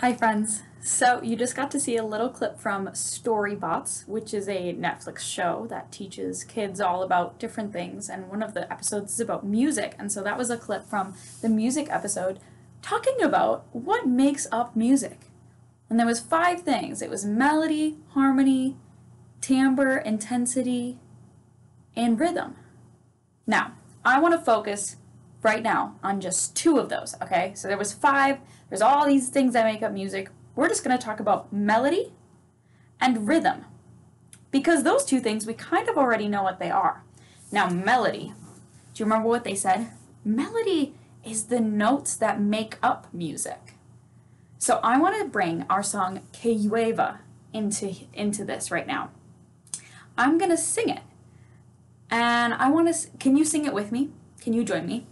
Hi, friends. So, you just got to see a little clip from Storybots, which is a Netflix show that teaches kids all about different things. And one of the episodes is about music. And so, that was a clip from the music episode talking about what makes up music. And there was five things it was melody, harmony, timbre, intensity, and rhythm. Now, I want to focus right now on just two of those, okay? So there was five. There's all these things that make up music. We're just going to talk about melody and rhythm. Because those two things we kind of already know what they are. Now, melody. Do you remember what they said? Melody is the notes that make up music. So I want to bring our song Que into into this right now. I'm going to sing it. And I want to can you sing it with me? Can you join me?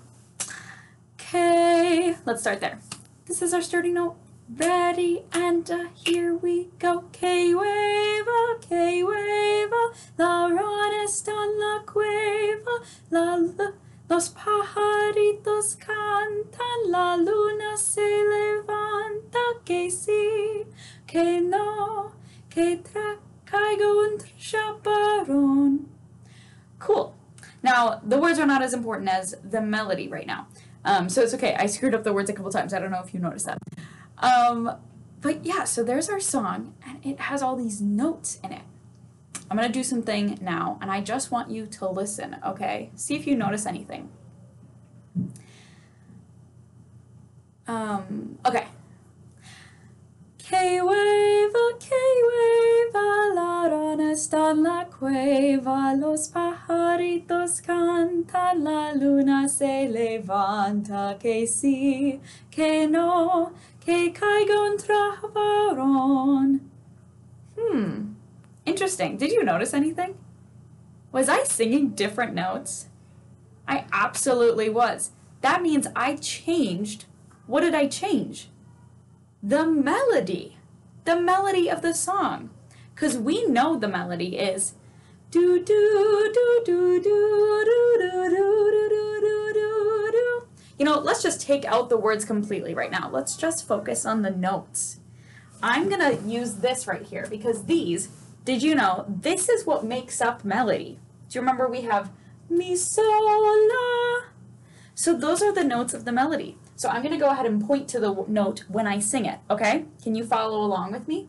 Okay, let's start there. This is our starting note. Ready and uh, here we go. Que llueva, que llueva, la rana está en la cueva, la, la, los pajaritos cantan, la luna se levanta, que sí, que no, que tra caiga un chaparrón. Cool. Now, the words are not as important as the melody right now. Um, so it's okay. I screwed up the words a couple times. I don't know if you noticed that. Um, but yeah, so there's our song, and it has all these notes in it. I'm going to do something now, and I just want you to listen, okay? See if you notice anything. Um, okay. Que llueva, que llueva, la rana está en la cueva, los pajaritos cantan, la luna se levanta, que sí, que no, que caiga un trabarón. Hmm, interesting. Did you notice anything? Was I singing different notes? I absolutely was. That means I changed. What did I change? the melody, the melody of the song. Because we know the melody is do do do do do do do do do do do do. You know, let's just take out the words completely right now. Let's just focus on the notes. I'm gonna use this right here because these, did you know, this is what makes up melody. Do you remember we have mi sol la? So those are the notes of the melody. So I'm to go ahead and point to the note when I sing it, okay? Can you follow along with me?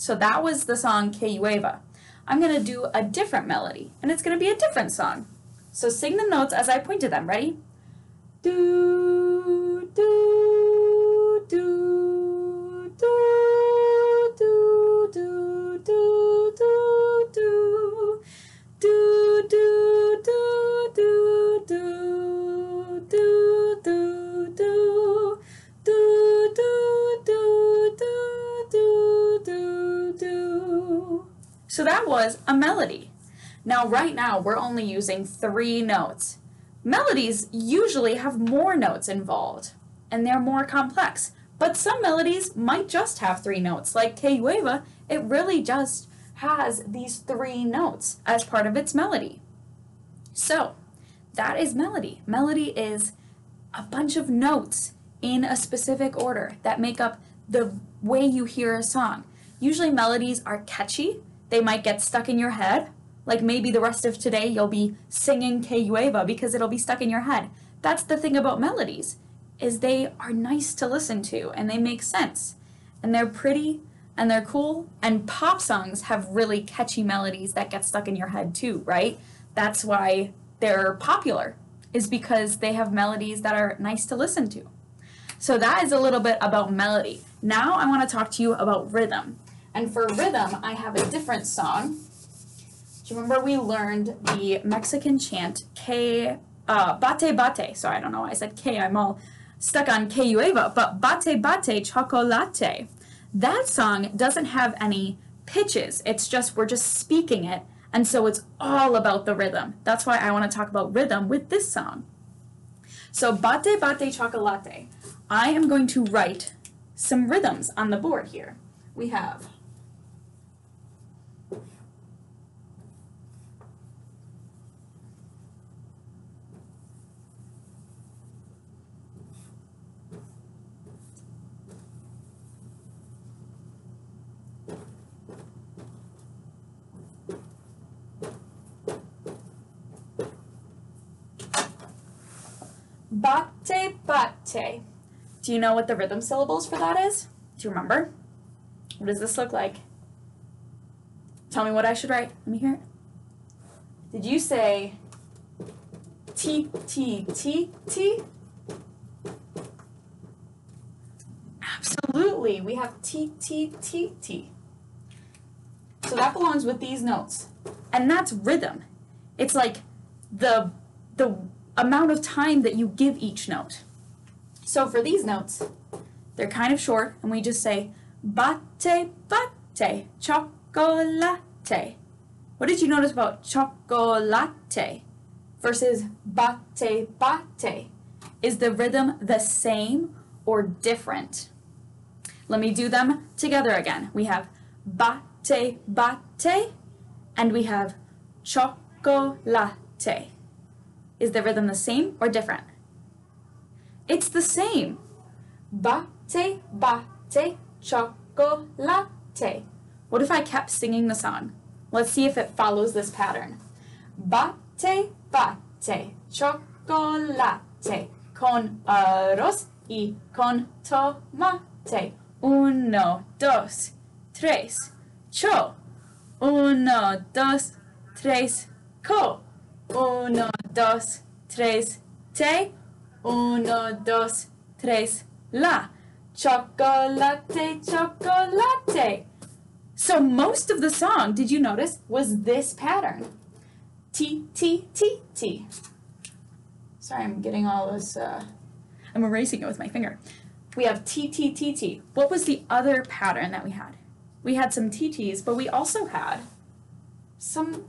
So that was the song Que Llueva. I'm going to do a different melody, and it's going to be a different song. So sing the notes as I point to them. Ready? Do, do, So that was a melody. Now, right now, we're only using three notes. Melodies usually have more notes involved, and they're more complex. But some melodies might just have three notes, like Que Llueva, it really just has these three notes as part of its melody. So, that is melody. Melody is a bunch of notes in a specific order that make up the way you hear a song. Usually melodies are catchy. They might get stuck in your head. Like maybe the rest of today you'll be singing Que Llueva because it'll be stuck in your head. That's the thing about melodies is they are nice to listen to and they make sense. And they're pretty and they're cool and pop songs have really catchy melodies that get stuck in your head too, right? That's why they're popular is because they have melodies that are nice to listen to. So that is a little bit about melody. Now I want to talk to you about rhythm. And for rhythm, I have a different song. Do you remember we learned the Mexican chant K uh, Bate Bate. Sorry, I don't know why I said K. I'm all stuck on Que Llueva, but Bate Bate Chocolate. That song doesn't have any pitches. It's just, we're just speaking it. And so it's all about the rhythm. That's why I want to talk about rhythm with this song. So Bate Bate Chocolate. I am going to write some rhythms on the board here. We have Bate bate. Do you know what the rhythm syllables for that is? Do you remember? What does this look like? Tell me what I should write. Let me hear it. Did you say T, T, T, T? Absolutely. We have T, T, T, T. So that belongs with these notes. And that's rhythm. It's like the, the amount of time that you give each note. So for these notes, they're kind of short, and we just say bate, bate, chocolate. What did you notice about chocolate versus bate, bate? Is the rhythm the same or different? Let me do them together again. We have bate, bate, and we have chocolate. Is the rhythm the same or different? It's the same. Bate, bate, chocolate. What if I kept singing the song? Let's see if it follows this pattern. Bate, bate, chocolate. Con arroz y con tomate. Uno, dos, tres, cho. Uno, dos, tres, co. Uno, dos, tres, te. Uno, dos, tres, la. Chocolate, chocolate. So most of the song, did you notice, was this pattern. T, T, T, T. Sorry, I'm getting all this, uh, I'm erasing it with my finger. We have T, T, T, T. What was the other pattern that we had? We had some TTs, but we also had some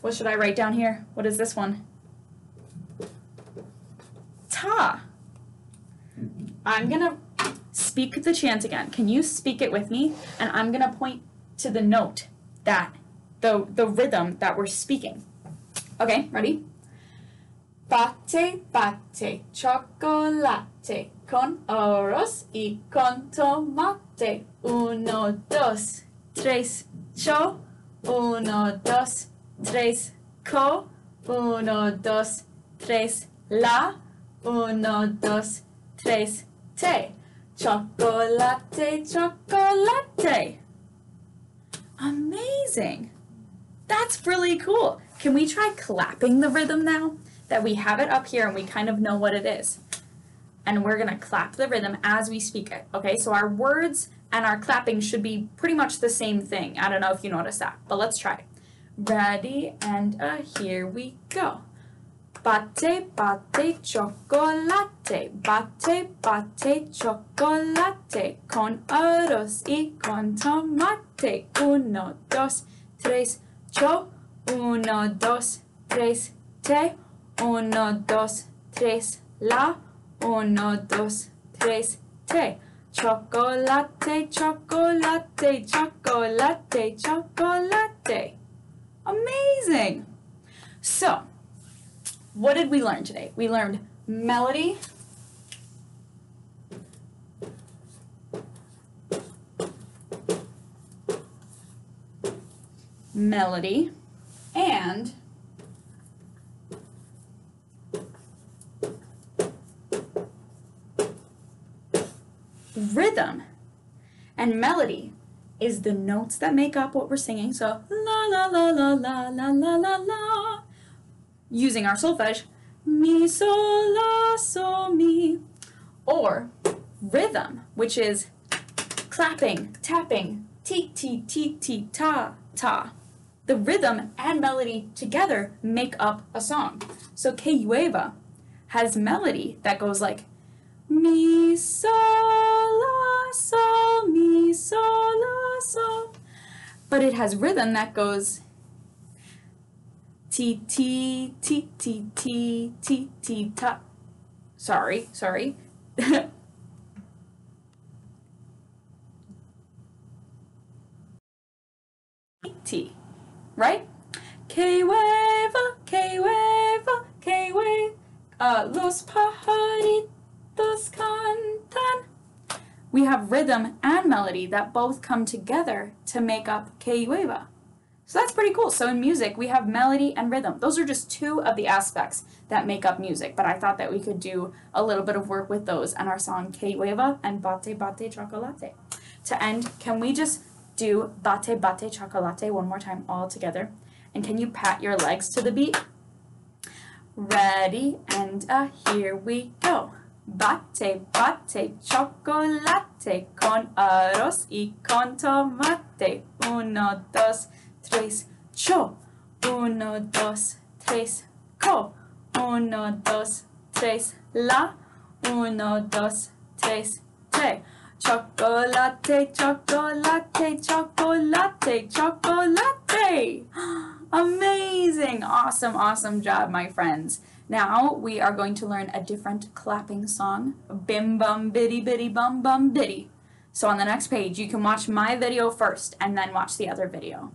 What should I write down here? What is this one? Ta. I'm gonna speak the chant again. Can you speak it with me? And I'm gonna point to the note that, the, the rhythm that we're speaking. Okay, ready? Bate, bate, chocolate, con oros y con tomate. Uno, dos, tres, cho. Uno, dos, tres, co, uno, dos, tres, la, uno, dos, tres. Chocolate, chocolate. Amazing. That's really cool. Can we try clapping the rhythm now? That we have it up here and we kind of know what it is. And we're gonna clap the rhythm as we speak it. Okay, so our words and our clapping should be pretty much the same thing. I don't know if you noticed that, but let's try. Ready and uh, here we go. Bate, bate, chocolate. Bate, bate, chocolate. Con arroz y con tomate. Uno, dos, tres, cho. Uno, dos, tres, te. Uno, dos, tres, la. Uno, dos, tres, te. Chocolate, chocolate, chocolate, chocolate. Amazing. So, what did we learn today? We learned melody, melody, and rhythm. And melody is the notes that make up what we're singing. So la la la la la la la la la. Using our solfege, mi sol la sol mi. Or rhythm, which is clapping, tapping, ti ti ti ti ta ta. The rhythm and melody together make up a song. So Que Llueva has melody that goes like mi sol la sol mi sol la sol but it has rhythm that goes T T T T T T T ta. Sorry, sorry. T, right? Que Llueva, Que Llueva, Que Llueva. Uh, los pajaritos cantan. We have rhythm and melody that both come together to make up Que Llueva. So that's pretty cool. So in music, we have melody and rhythm. Those are just two of the aspects that make up music, but I thought that we could do a little bit of work with those in our song Que Llueva and Bate Bate Chocolate. To end, can we just do Bate Bate Chocolate one more time all together? And can you pat your legs to the beat? Ready, and uh, here we go. Bate, bate, chocolate con arroz y con tomate. Uno, dos, tres, cho. Uno, dos, tres, co. Uno, dos, tres, la. Uno, dos, tres, te. Chocolate, chocolate, chocolate, chocolate. Amazing! Awesome, awesome job, my friends. Now we are going to learn a different clapping song, Bim Bum Biddy Biddy Bum Bum Biddy. So on the next page, you can watch my video first and then watch the other video.